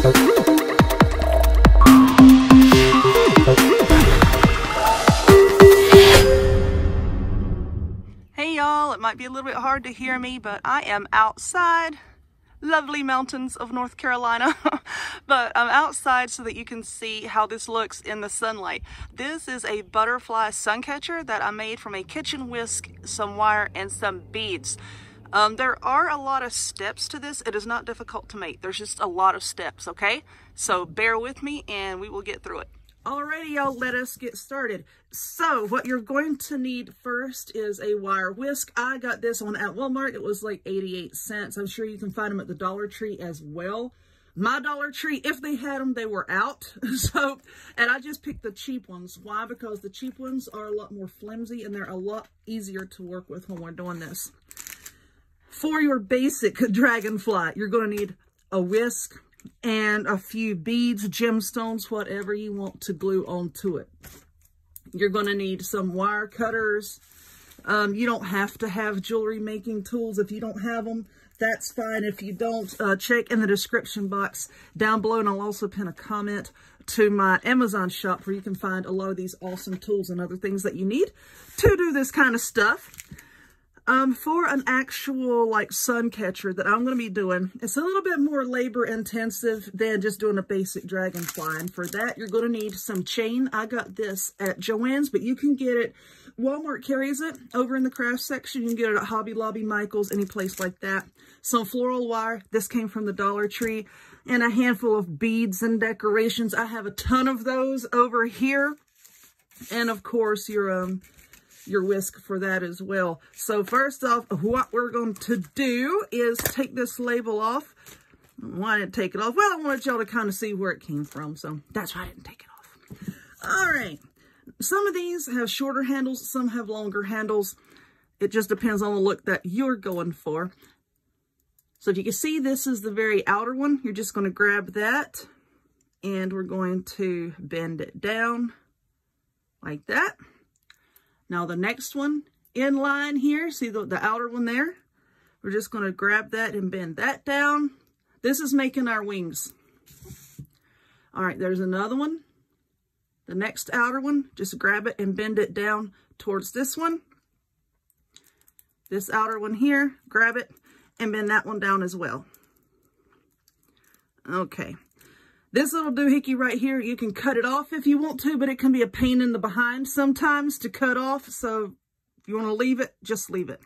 Hey y'all, it might be a little bit hard to hear me, but I am outside lovely mountains of North Carolina. but I'm outside so that you can see how this looks in the sunlight. This is a butterfly sun catcher that I made from a kitchen whisk, some wire, and some beads. Um, there are a lot of steps to this. It is not difficult to make. There's just a lot of steps, okay? So bear with me and we will get through it. Alrighty, y'all, let us get started. So what you're going to need first is a wire whisk. I got this one at Walmart. It was like 88 cents. I'm sure you can find them at the Dollar Tree as well. My Dollar Tree, if they had them, they were out. so, and I just picked the cheap ones. Why? Because the cheap ones are a lot more flimsy and they're a lot easier to work with when we're doing this. For your basic dragonfly, you're going to need a whisk, and a few beads, gemstones, whatever you want to glue onto it. You're going to need some wire cutters. Um, you don't have to have jewelry making tools. If you don't have them, that's fine. If you don't, uh, check in the description box down below, and I'll also pin a comment to my Amazon shop where you can find a lot of these awesome tools and other things that you need to do this kind of stuff. Um, for an actual like sun catcher that I'm going to be doing, it's a little bit more labor intensive than just doing a basic dragonfly. And for that, you're going to need some chain. I got this at Joann's, but you can get it. Walmart carries it over in the craft section. You can get it at Hobby Lobby, Michael's, any place like that. Some floral wire. This came from the Dollar Tree. And a handful of beads and decorations. I have a ton of those over here. And of course, your um, your whisk for that as well. So first off, what we're going to do is take this label off. Why didn't take it off? Well, I wanted y'all to kind of see where it came from, so that's why I didn't take it off. All right. Some of these have shorter handles, some have longer handles. It just depends on the look that you're going for. So if you can see, this is the very outer one. You're just going to grab that and we're going to bend it down like that. Now the next one in line here, see the, the outer one there? We're just going to grab that and bend that down. This is making our wings. All right, there's another one. The next outer one, just grab it and bend it down towards this one. This outer one here, grab it and bend that one down as well. Okay. This little doohickey right here, you can cut it off if you want to, but it can be a pain in the behind sometimes to cut off. So if you want to leave it, just leave it.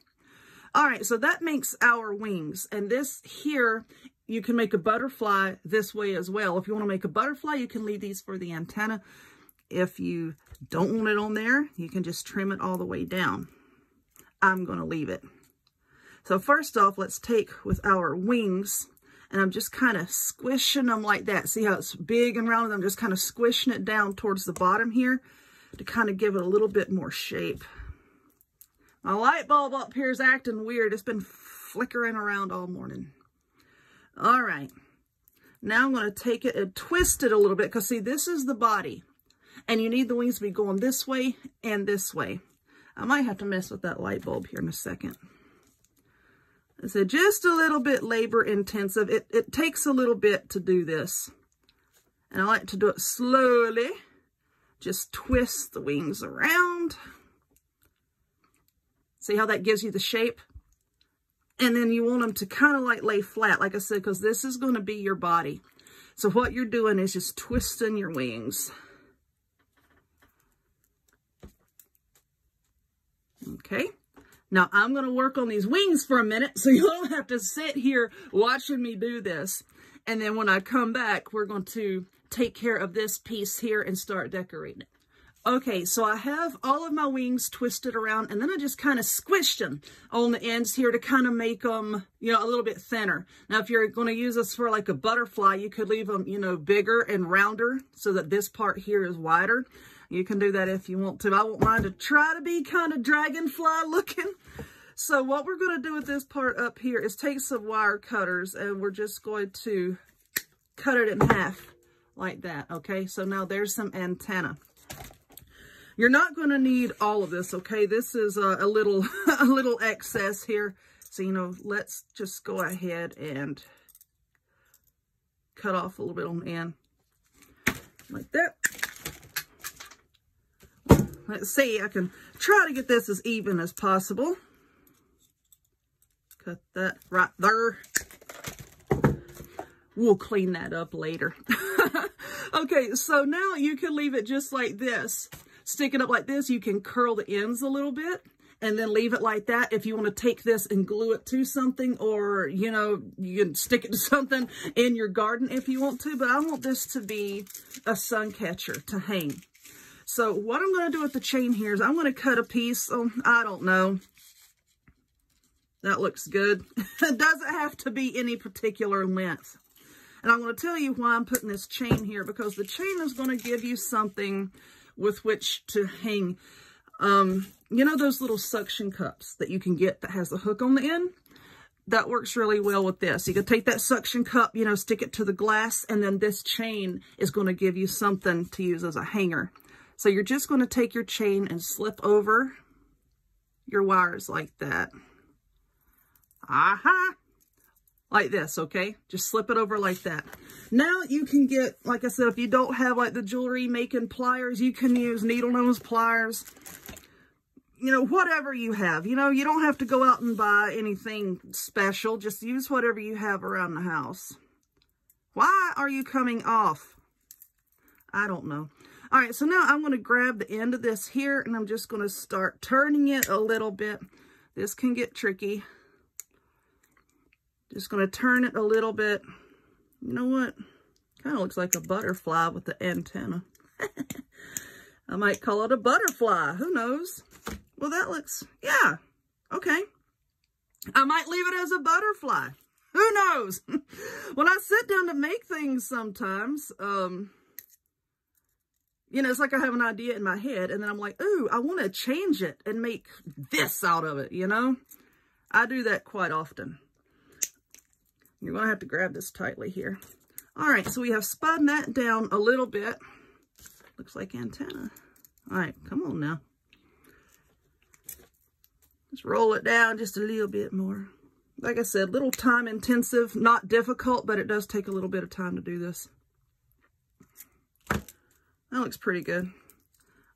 All right, so that makes our wings. And this here, you can make a butterfly this way as well. If you want to make a butterfly, you can leave these for the antenna. If you don't want it on there, you can just trim it all the way down. I'm going to leave it. So first off, let's take with our wings and I'm just kind of squishing them like that. See how it's big and round? I'm just kind of squishing it down towards the bottom here to kind of give it a little bit more shape. My light bulb up here is acting weird. It's been flickering around all morning. All right. Now I'm going to take it and twist it a little bit because see, this is the body. And you need the wings to be going this way and this way. I might have to mess with that light bulb here in a second. Said just a little bit labor intensive. It, it takes a little bit to do this. And I like to do it slowly. Just twist the wings around. See how that gives you the shape? And then you want them to kind of like lay flat, like I said, because this is going to be your body. So what you're doing is just twisting your wings. Okay. Now, I'm going to work on these wings for a minute, so you don't have to sit here watching me do this. And then when I come back, we're going to take care of this piece here and start decorating it. Okay, so I have all of my wings twisted around, and then I just kind of squished them on the ends here to kind of make them, you know, a little bit thinner. Now, if you're going to use this for like a butterfly, you could leave them, you know, bigger and rounder so that this part here is wider. You can do that if you want to. I want mine to try to be kind of dragonfly looking. So what we're going to do with this part up here is take some wire cutters and we're just going to cut it in half like that. Okay, so now there's some antenna. You're not going to need all of this, okay? This is a, a little a little excess here. So, you know, let's just go ahead and cut off a little bit on the end. Like that. Let's see, I can try to get this as even as possible. Cut that right there. We'll clean that up later. okay, so now you can leave it just like this. Stick it up like this. You can curl the ends a little bit and then leave it like that. If you want to take this and glue it to something or, you know, you can stick it to something in your garden if you want to. But I want this to be a sun catcher to hang. So what I'm going to do with the chain here is I'm going to cut a piece. Oh, I don't know. That looks good. it doesn't have to be any particular length. And I'm going to tell you why I'm putting this chain here, because the chain is going to give you something with which to hang. Um, you know those little suction cups that you can get that has a hook on the end? That works really well with this. You can take that suction cup, you know, stick it to the glass, and then this chain is going to give you something to use as a hanger. So you're just going to take your chain and slip over your wires like that. Aha! like this, okay? Just slip it over like that. Now you can get, like I said, if you don't have like the jewelry making pliers, you can use needle nose pliers. You know, whatever you have. You know, you don't have to go out and buy anything special. Just use whatever you have around the house. Why are you coming off? I don't know. All right, so now I'm going to grab the end of this here, and I'm just going to start turning it a little bit. This can get tricky. Just going to turn it a little bit. You know what? Kind of looks like a butterfly with the antenna. I might call it a butterfly. Who knows? Well, that looks, yeah, okay. I might leave it as a butterfly. Who knows? when I sit down to make things sometimes, um, you know, it's like I have an idea in my head and then I'm like, ooh, I want to change it and make this out of it, you know? I do that quite often. You're going to have to grab this tightly here. All right, so we have spun that down a little bit. Looks like antenna. All right, come on now. Let's roll it down just a little bit more. Like I said, little time intensive, not difficult, but it does take a little bit of time to do this. That looks pretty good.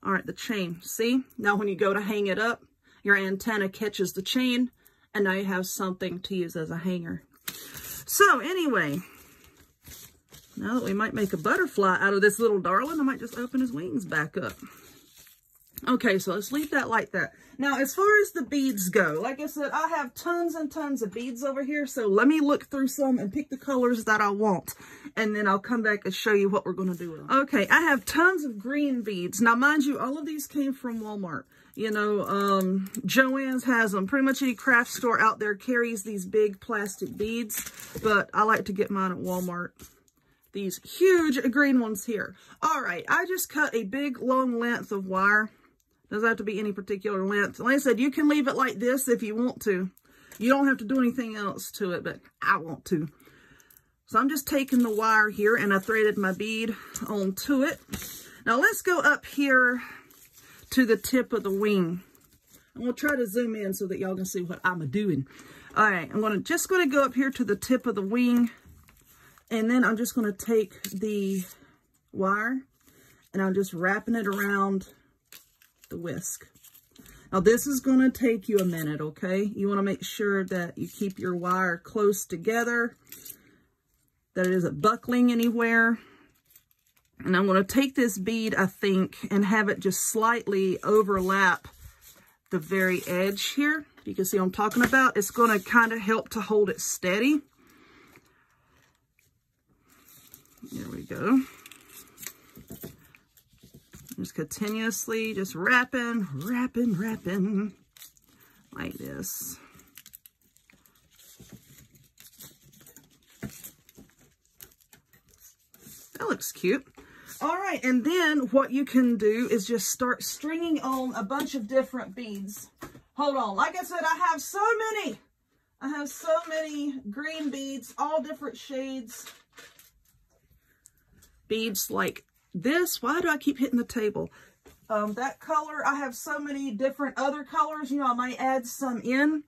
All right, the chain. See? Now when you go to hang it up, your antenna catches the chain, and now you have something to use as a hanger. So anyway, now that we might make a butterfly out of this little darling, I might just open his wings back up. Okay, so let's leave that like that. Now, as far as the beads go, like I said, I have tons and tons of beads over here. So let me look through some and pick the colors that I want. And then I'll come back and show you what we're going to do with them. Okay, I have tons of green beads. Now, mind you, all of these came from Walmart. You know, um, Joann's has them. Pretty much any craft store out there carries these big plastic beads, but I like to get mine at Walmart. These huge green ones here. All right, I just cut a big long length of wire. Doesn't have to be any particular length. Like I said, you can leave it like this if you want to. You don't have to do anything else to it, but I want to. So I'm just taking the wire here and I threaded my bead onto it. Now let's go up here to the tip of the wing. I'm to try to zoom in so that y'all can see what I'm doing. All right, I'm to just to go up here to the tip of the wing. And then I'm just going to take the wire and I'm just wrapping it around the whisk. Now this is going to take you a minute, okay? You want to make sure that you keep your wire close together, that it isn't buckling anywhere. And I'm going to take this bead, I think, and have it just slightly overlap the very edge here. You can see I'm talking about. It's going to kind of help to hold it steady. There we go. Just continuously just wrapping, wrapping, wrapping like this. That looks cute. All right, and then what you can do is just start stringing on a bunch of different beads. Hold on. Like I said, I have so many. I have so many green beads, all different shades. Beads like this. Why do I keep hitting the table? Um, that color, I have so many different other colors. You know, I might add some in.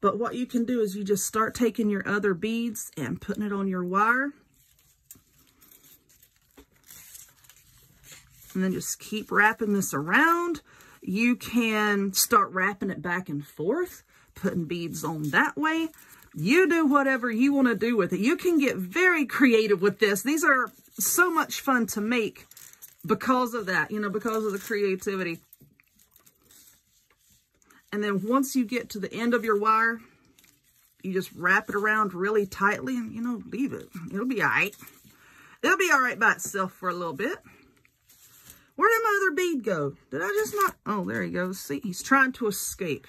But what you can do is you just start taking your other beads and putting it on your wire. And then just keep wrapping this around. You can start wrapping it back and forth, putting beads on that way. You do whatever you want to do with it. You can get very creative with this. These are so much fun to make because of that, you know, because of the creativity. And then once you get to the end of your wire, you just wrap it around really tightly and, you know, leave it. It'll be all right. It'll be all right by itself for a little bit. Where did my other bead go? Did I just not? Oh, there he goes. See, he's trying to escape.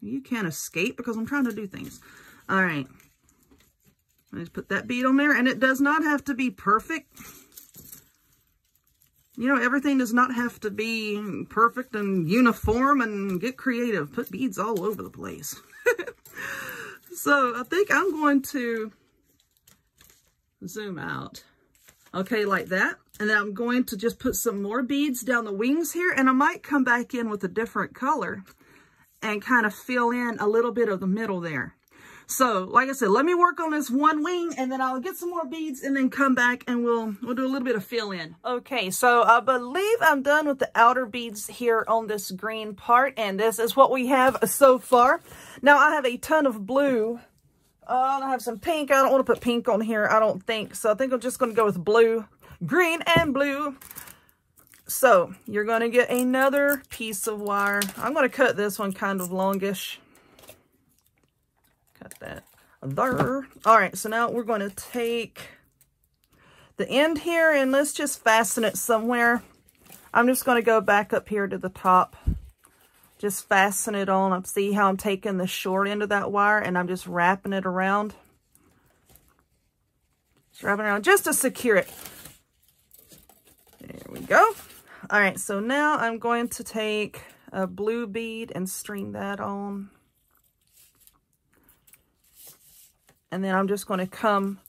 You can't escape because I'm trying to do things. All right. I just put that bead on there, and it does not have to be perfect. You know, everything does not have to be perfect and uniform and get creative. Put beads all over the place. so I think I'm going to zoom out. Okay, like that. And then I'm going to just put some more beads down the wings here. And I might come back in with a different color and kind of fill in a little bit of the middle there. So, like I said, let me work on this one wing and then I'll get some more beads and then come back and we'll we'll do a little bit of fill in. Okay, so I believe I'm done with the outer beads here on this green part and this is what we have so far. Now I have a ton of blue. Uh, I have some pink. I don't want to put pink on here, I don't think. So I think I'm just going to go with blue, green, and blue. So you're going to get another piece of wire. I'm going to cut this one kind of longish cut that there. All right, so now we're going to take the end here and let's just fasten it somewhere. I'm just going to go back up here to the top. Just fasten it on. See how I'm taking the short end of that wire and I'm just wrapping it around. Just wrapping around just to secure it. There we go. All right, so now I'm going to take a blue bead and string that on. And then I'm just going to come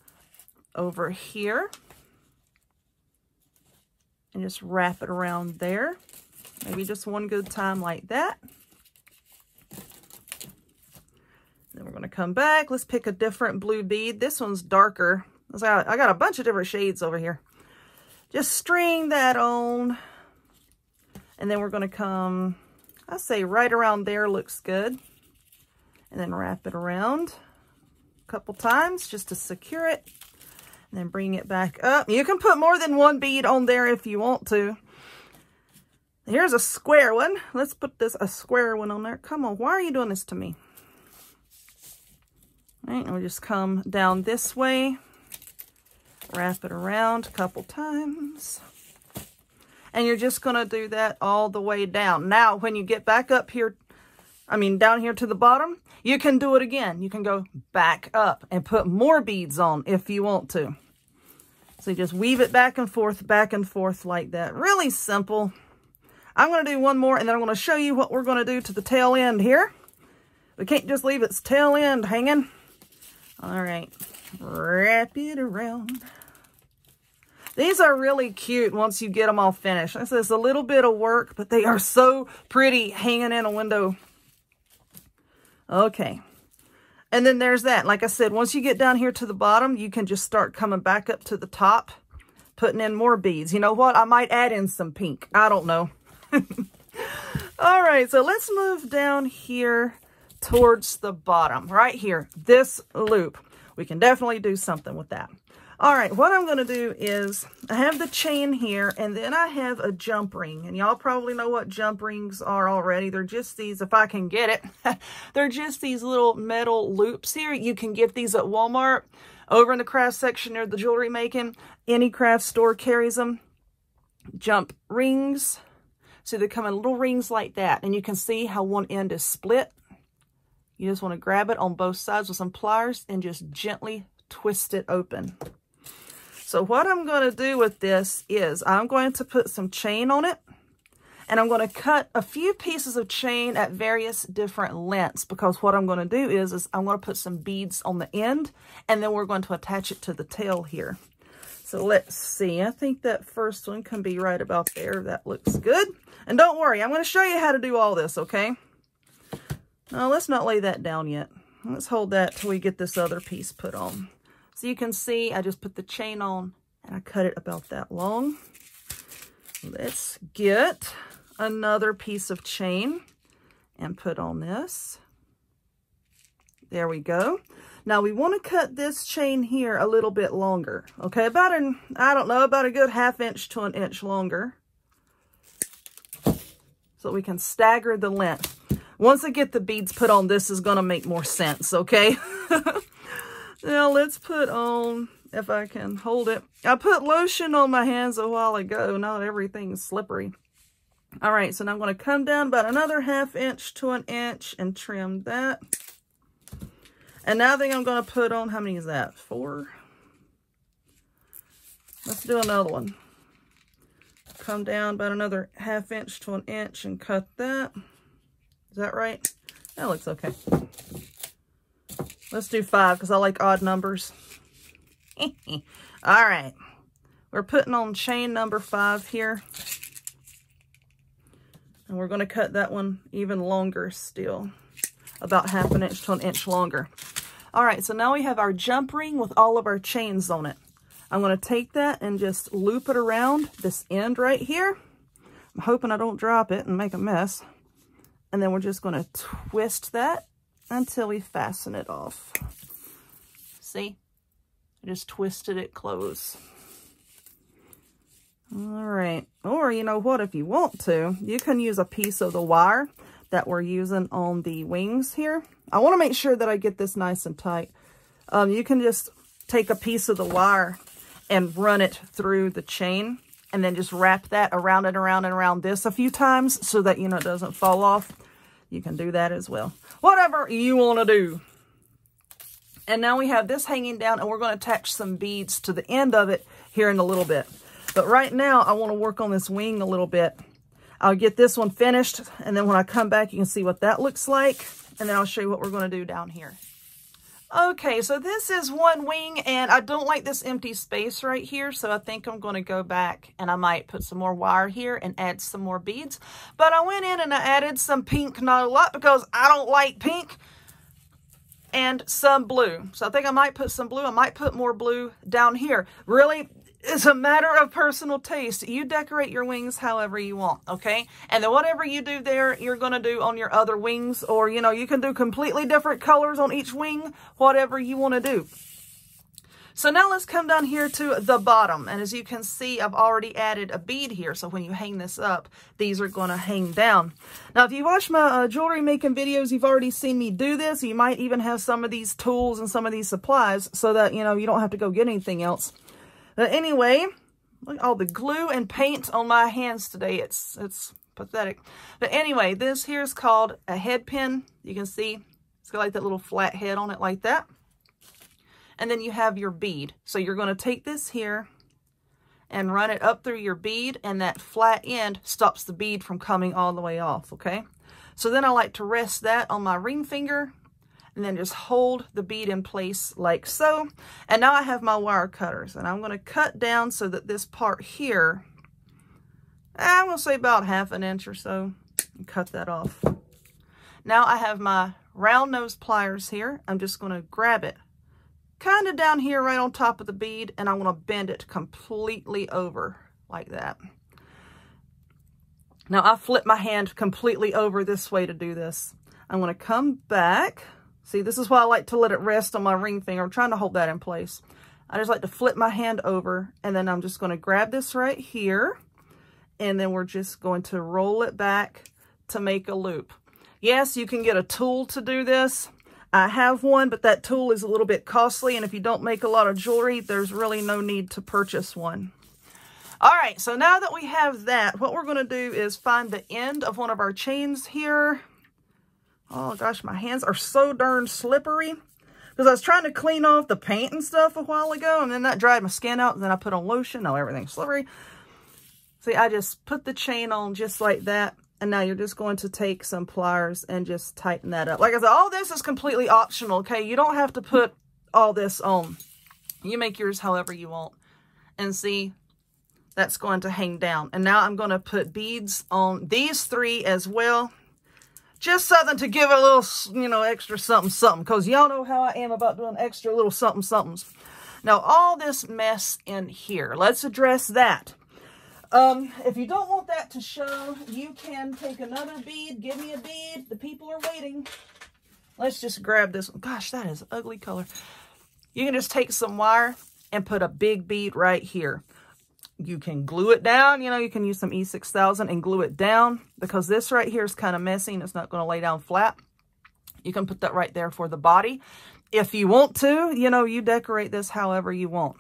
over here and just wrap it around there. Maybe just one good time like that. Then we're going to come back. Let's pick a different blue bead. This one's darker. I got a bunch of different shades over here. Just string that on. And then we're going to come, I say right around there looks good. And then wrap it around couple times just to secure it. And then bring it back up. You can put more than one bead on there if you want to. Here's a square one. Let's put this a square one on there. Come on, why are you doing this to me? All right, we'll just come down this way. Wrap it around a couple times. And you're just going to do that all the way down. Now, when you get back up here, I mean, down here to the bottom, you can do it again. You can go back up and put more beads on if you want to. So you just weave it back and forth, back and forth like that. Really simple. I'm going to do one more and then I'm going to show you what we're going to do to the tail end here. We can't just leave its tail end hanging. All right, wrap it around. These are really cute once you get them all finished. This is a little bit of work, but they are so pretty hanging in a window Okay. And then there's that. Like I said, once you get down here to the bottom, you can just start coming back up to the top, putting in more beads. You know what? I might add in some pink. I don't know. All right, so let's move down here towards the bottom, right here, this loop. We can definitely do something with that. All right, what I'm going to do is I have the chain here, and then I have a jump ring. And y'all probably know what jump rings are already. They're just these, if I can get it, they're just these little metal loops here. You can get these at Walmart. Over in the craft section near the jewelry making, any craft store carries them. Jump rings. So they come in little rings like that. And you can see how one end is split. You just want to grab it on both sides with some pliers and just gently twist it open. So what I'm going to do with this is I'm going to put some chain on it and I'm going to cut a few pieces of chain at various different lengths because what I'm going to do is, is I'm going to put some beads on the end and then we're going to attach it to the tail here. So let's see. I think that first one can be right about there. That looks good. And don't worry, I'm going to show you how to do all this, okay? Now, let's not lay that down yet. Let's hold that till we get this other piece put on. So you can see I just put the chain on and I cut it about that long. Let's get another piece of chain and put on this. There we go. Now we want to cut this chain here a little bit longer. Okay, about an, I don't know, about a good half inch to an inch longer. So we can stagger the length. Once I get the beads put on, this is going to make more sense, okay? now let's put on, if I can hold it. I put lotion on my hands a while ago. Not everything's slippery. All right, so now I'm going to come down about another half inch to an inch and trim that. And now I think I'm going to put on, how many is that? Four? Let's do another one. Come down about another half inch to an inch and cut that. Is that right? That looks okay. Let's do five because I like odd numbers. All right. We're putting on chain number five here. And we're going to cut that one even longer still. About half an inch to an inch longer. All right, so now we have our jump ring with all of our chains on it. I'm going to take that and just loop it around this end right here. I'm hoping I don't drop it and make a mess. And then we're just going to twist that until we fasten it off. See? I just twisted it close. All right. Or you know what, if you want to, you can use a piece of the wire that we're using on the wings here. I want to make sure that I get this nice and tight. Um, you can just take a piece of the wire and run it through the chain and then just wrap that around and around and around this a few times so that, you know, it doesn't fall off. You can do that as well. Whatever you want to do. And now we have this hanging down and we're going to attach some beads to the end of it here in a little bit. But right now I want to work on this wing a little bit. I'll get this one finished and then when I come back you can see what that looks like. And then I'll show you what we're going to do down here. Okay, so this is one wing, and I don't like this empty space right here, so I think I'm going to go back, and I might put some more wire here and add some more beads. But I went in and I added some pink, not a lot, because I don't like pink, and some blue. So I think I might put some blue. I might put more blue down here. Really, it's a matter of personal taste. You decorate your wings however you want, okay? And then whatever you do there, you're going to do on your other wings. Or, you know, you can do completely different colors on each wing, whatever you want to do. So now let's come down here to the bottom. And as you can see, I've already added a bead here. So when you hang this up, these are going to hang down. Now, if you watch my uh, jewelry making videos, you've already seen me do this. You might even have some of these tools and some of these supplies so that, you know, you don't have to go get anything else. But anyway, look all the glue and paint on my hands today. It's it's pathetic. But anyway, this here is called a head pin. You can see it's got like that little flat head on it like that. And then you have your bead. So you're going to take this here and run it up through your bead and that flat end stops the bead from coming all the way off, okay? So then I like to rest that on my ring finger and then just hold the bead in place like so. And now I have my wire cutters and I'm going to cut down so that this part here, I'm to say about half an inch or so, and cut that off. Now I have my round nose pliers here. I'm just going to grab it kind of down here right on top of the bead and I'm going to bend it completely over like that. Now I flip my hand completely over this way to do this. I'm going to come back See, this is why I like to let it rest on my ring finger. I'm trying to hold that in place. I just like to flip my hand over and then I'm just going to grab this right here and then we're just going to roll it back to make a loop. Yes, you can get a tool to do this. I have one, but that tool is a little bit costly and if you don't make a lot of jewelry, there's really no need to purchase one. All right, so now that we have that, what we're going to do is find the end of one of our chains here. Oh gosh, my hands are so darn slippery. Because I was trying to clean off the paint and stuff a while ago, and then that dried my skin out, and then I put on lotion. Now everything's slippery. See, I just put the chain on just like that, and now you're just going to take some pliers and just tighten that up. Like I said, all this is completely optional, okay? You don't have to put all this on. You make yours however you want. And see, that's going to hang down. And now I'm going to put beads on these three as well Just something to give a little, you know, extra something something. Because y'all know how I am about doing extra little something somethings. Now, all this mess in here, let's address that. Um, if you don't want that to show, you can take another bead. Give me a bead. The people are waiting. Let's just grab this. Gosh, that is ugly color. You can just take some wire and put a big bead right here. You can glue it down. You know, you can use some E6000 and glue it down because this right here is kind of messy and it's not going to lay down flat. You can put that right there for the body. If you want to, you know, you decorate this however you want.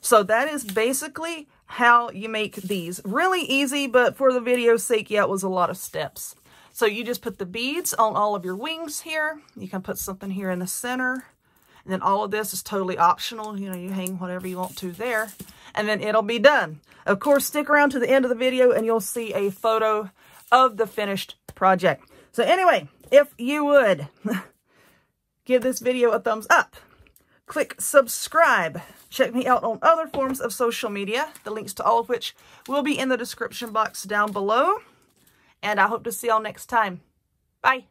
So that is basically how you make these. Really easy, but for the video's sake, yeah, it was a lot of steps. So you just put the beads on all of your wings here. You can put something here in the center. And then all of this is totally optional. You know, you hang whatever you want to there. And then it'll be done. Of course, stick around to the end of the video and you'll see a photo of the finished project. So anyway, if you would, give this video a thumbs up. Click subscribe. Check me out on other forms of social media, the links to all of which will be in the description box down below. And I hope to see y'all next time. Bye.